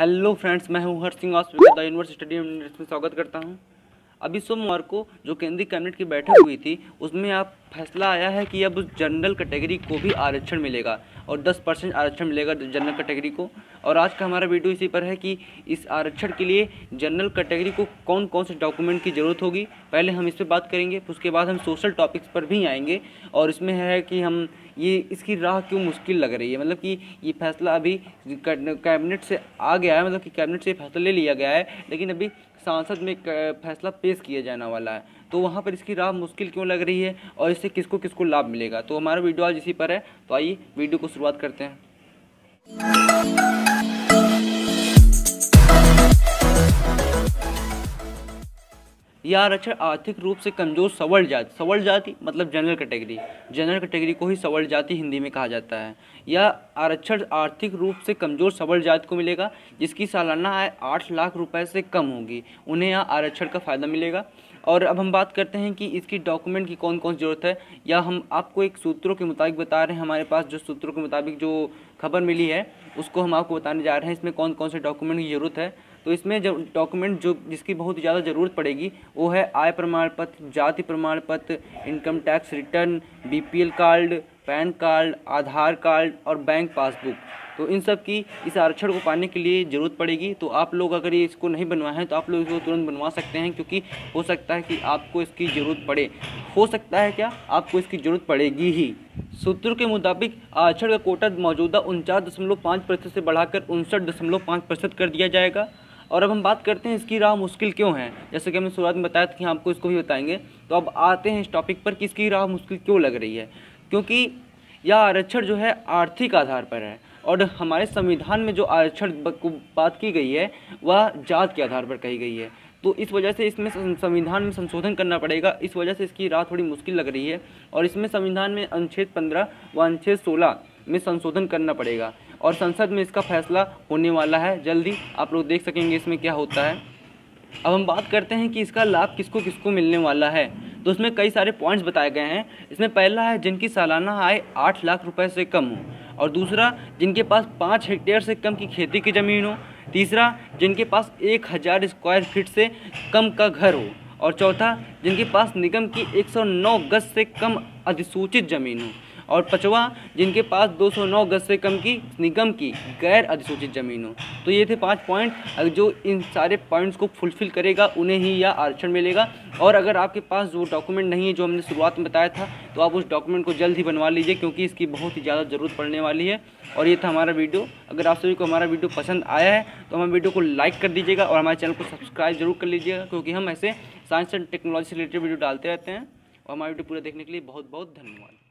Hello friends मैं हूँ हर Singh Australia university में स्वागत करता हूँ। अभी सोमवार को, जो केंद्रीय कैबिनेट की बैठक हुई थी, उसमें आप फैसला आया है कि अब जनरल कैटेगरी को भी आरक्षण मिलेगा और 10 परसेंट आरक्षण मिलेगा जनरल कैटेगरी को। और आज का हमारा वीडियो इसी पर है कि इस आरक्षण के लिए जनरल कैटेगरी को कौन कौन से डॉक्यूमेंट की ज़रूरत होगी, पहले हम इस पर बात करेंगे उसके बाद हम सोशल टॉपिक्स पर भी आएँगे और इसमें है कि हम, ये, इसकी राह क्यों मुश्किल लग रही है? मतलब कि ये फैसला अभी कैबिनेट से आ गया है मतलब कि कैबिनेट से फैसला ले लिया गया है, लेकिन अभी सांसद में फैसला पेश किया जाने वाला है। तो वहाँ पर इसकी राह मुश्किल क्यों लग रही है और इससे किसको किसको लाभ मिलेगा? तो हमारा वीडियो आज इसी पर है। तो आइए वीडियो को शुरुआत करते हैं। यह आरक्षण आर्थिक रूप से कमज़ोर सवर्ण जाति सवर्ण जाति मतलब जनरल कैटेगरी जनरल कैटेगरी को ही सवर्ण जाति हिंदी में कहा जाता है। यह आरक्षण आर्थिक रूप से कमज़ोर सवर्ण जाति को मिलेगा, जिसकी सालाना आय आठ लाख रुपए से कम होगी। उन्हें यह आरक्षण का फ़ायदा मिलेगा। और अब हम बात करते हैं कि इसकी डॉक्यूमेंट की कौन कौन ज़रूरत है। या हम आपको एक सूत्रों के मुताबिक बता रहे हैं, हमारे पास जो सूत्रों के मुताबिक जो खबर मिली है, उसको हम आपको बताने जा रहे हैं। इसमें कौन कौन से डॉक्यूमेंट की ज़रूरत है? तो इसमें जो डॉक्यूमेंट जो जिसकी बहुत ज़्यादा ज़रूरत पड़ेगी, वो है आय प्रमाण पत्र जाति प्रमाण पत्र income tax return BPL card PAN card Aadhaar card और बैंक पासबुक तो इन सब की इस आरक्षण को पाने के लिए ज़रूरत पड़ेगी. तो आप लोग अगर ये इसको नहीं बनवाए हैं तो आप लोग इसको तुरंत बनवा सकते हैं, क्योंकि हो सकता है कि आपको इसकी ज़रूरत पड़े. हो सकता है क्या? आपको इसकी ज़रूरत पड़ेगी ही. सूत्रों के मुताबिक, आरक्षण का कोटा मौजूदा उनचास दशमलव पाँच प्रतिशत से बढ़ाकर उनसठ दशमलव पाँच प्रतिशत कर दिया जाएगा. और अब हम बात करते हैं इसकी राह मुश्किल क्यों है। जैसे कि हमने शुरुआत में बताया था कि आपको इसको भी बताएँगे। तो अब आते हैं इस टॉपिक पर कि इसकी राह मुश्किल क्यों लग रही है। क्योंकि यह आरक्षण जो है आर्थिक आधार पर है और हमारे संविधान में जो आरक्षण बात की गई है, वह जात के आधार पर कही गई है। तो इस वजह से इसमें संविधान में संशोधन करना पड़ेगा। इस वजह से इसकी राह थोड़ी मुश्किल लग रही है और इसमें संविधान में अनुच्छेद पंद्रह व अनुच्छेद सोलह में संशोधन करना पड़ेगा। और संसद में इसका फैसला होने वाला है। जल्दी आप लोग देख सकेंगे इसमें क्या होता है। अब हम बात करते हैं कि इसका लाभ किसको किसको मिलने वाला है। तो उसमें कई सारे पॉइंट्स बताए गए हैं। इसमें पहला है, जिनकी सालाना आय आठ लाख रुपए से कम हो। और दूसरा, जिनके पास पाँच हेक्टेयर से कम की खेती की ज़मीन हो। तीसरा, जिनके पास एक हज़ार स्क्वायर फीट से कम का घर हो। और चौथा, जिनके पास निगम की 109 गज से कम अधिसूचित ज़मीन हो। और पचवा, जिनके पास 209 गज से कम की, निगम की गैर अधिसूचित ज़मीन। हो तो ये थे पाँच पॉइंट जो इन सारे पॉइंट्स को फुलफ़िल करेगा, उन्हें ही यह आरक्षण मिलेगा। और अगर आपके पास जो डॉक्यूमेंट नहीं है, जो हमने शुरुआत में बताया था तो आप उस डॉक्यूमेंट को जल्द ही बनवा लीजिए, क्योंकि इसकी बहुत ही ज़्यादा ज़रूरत पड़ने वाली है। और ये था हमारा वीडियो। अगर आप सभी को हमारा वीडियो पसंद आया है तो हमारे वीडियो को लाइक कर दीजिएगा और हमारे चैनल को सब्सक्राइब ज़रूर कर लीजिएगा, क्योंकि हम ऐसे साइंस एंड टेक्नोलॉजी से रिलेटेड वीडियो डालते रहते हैं। और हमारे वीडियो पूरा देखने के लिए बहुत बहुत धन्यवाद।